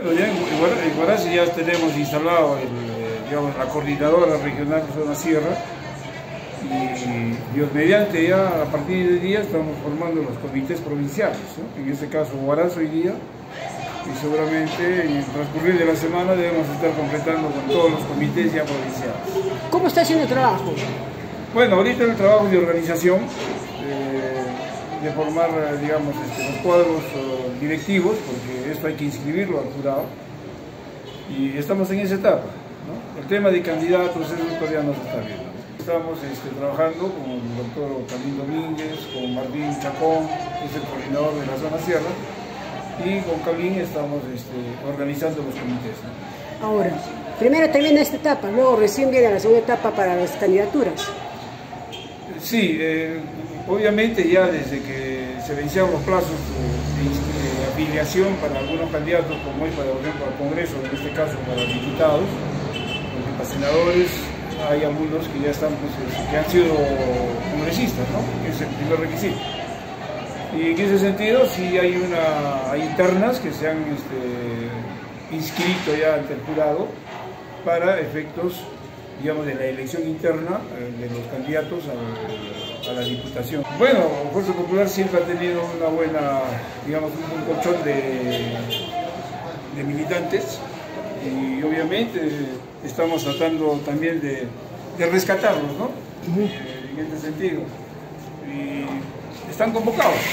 Bueno, ya en Guarazi ya tenemos instalado el, eh, digamos, la coordinadora regional de zona sierra y Dios mediante ya a partir de día estamos formando los comités provinciales, ¿no? en este caso Huaraz hoy día y seguramente en el transcurrir de la semana debemos estar completando con todos los comités ya provinciales. ¿Cómo está haciendo el trabajo? Bueno, ahorita el trabajo de organización, eh, de formar, digamos, este, los cuadros eh, directivos, porque esto hay que inscribirlo al jurado, y estamos en esa etapa. ¿no? El tema de candidatos, eso todavía no se está viendo. Estamos este, trabajando con el doctor Camín Domínguez, con Martín Chacón, es el coordinador de la zona sierra, y con Camín estamos este, organizando los comités. ¿no? Ahora, primero termina esta etapa, luego recién viene la segunda etapa para las candidaturas. Sí, eh, obviamente ya desde que se vencieron los plazos de, de, afiliación para algunos candidatos, como es para, ejemplo, al Congreso, en este caso para diputados, para senadores hay algunos que ya están, pues, que han sido congresistas, ¿no? que es el primer requisito. Y en ese sentido sí hay, una, hay internas que se han este, inscrito ya ante el jurado para efectos digamos, de la elección interna eh, de los candidatos a, a, la diputación. Bueno, Fuerza Popular siempre ha tenido una buena, digamos, un, un colchón de, de, militantes y obviamente estamos tratando también de, de rescatarlos, ¿no? Uh -huh. eh, en este sentido. Y están convocados.